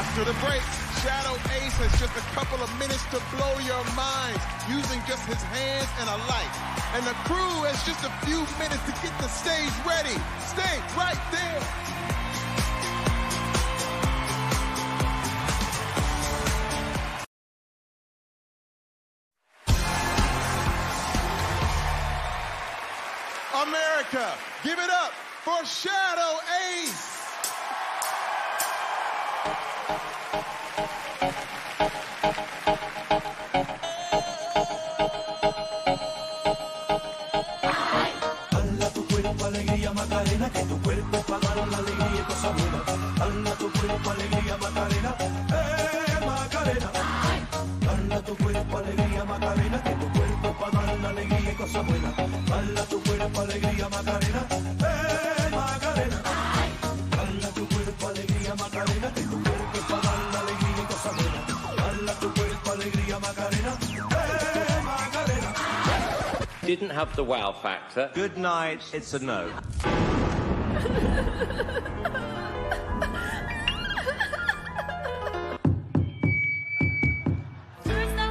After the break, Shadow Ace has just a couple of minutes to blow your minds using just his hands and a light. And the crew has just a few minutes to get the stage ready. Stay right there. America, give it up for Shadow Ace. Macarena, que tu cuerpo es para dar la alegría y cosas buenas. Hala tu cuerpo, alegría, Macarena, eh, Macarena. Didn't have the wow factor. Good night, it's a no. First I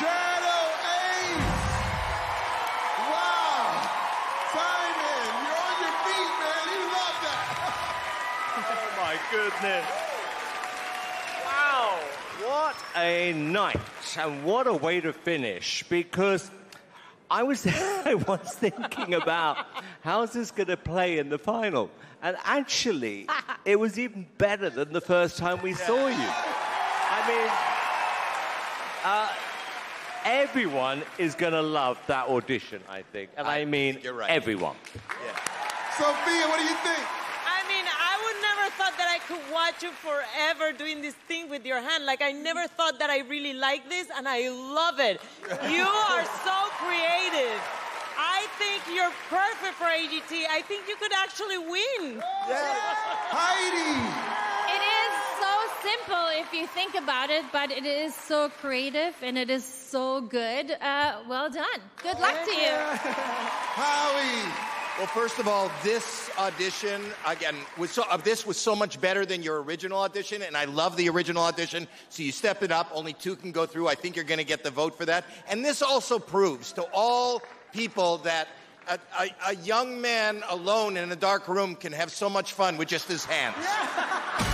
Shadow Ace! Wow! Simon, you're on your feet, man. You love that. Oh my goodness. Wow, what a night and what a way to finish because I was I was thinking about how's this going to play in the final and actually it was even better than the first time we saw you. I mean uh, everyone is going to love that audition I think and I, mean you're right. everyone. Yeah. Sophia, what do you think? I mean, I would never thought that I could watch you forever doing this thing with your hand. Like, I never thought that I really like this, and I love it. You are so creative. I think you're perfect for AGT. I think you could actually win. Heidi! It is so simple if you think about it, but it is so creative and it is so good. Uh, well done. Good luck to you. Howie! Well, first of all, this audition again was so. Uh, this was so much better than your original audition, and I love the original audition. So you stepped it up. Only two can go through. I think you're going to get the vote for that. And this also proves to all people that a, a, a young man alone in a dark room can have so much fun with just his hands.